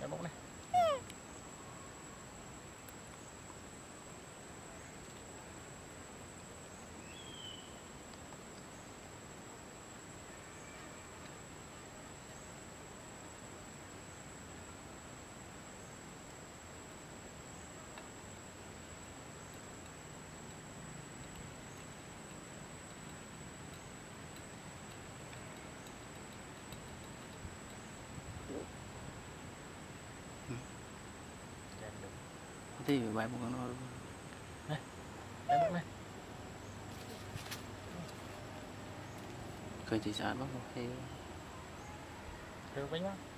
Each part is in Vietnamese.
cái mẫu này Chèn được thì bài một con nó cái bóng này. Cần chỉ sản bắt một hay. Được bánh không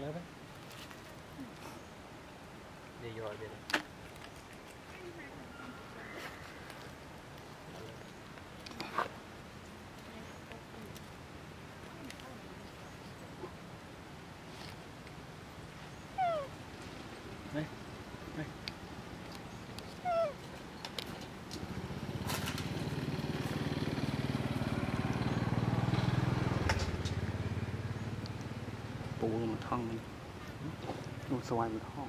lớp ấy. Đi rồi đi đây. Đây. 煲那么烫的，又吃外面烫。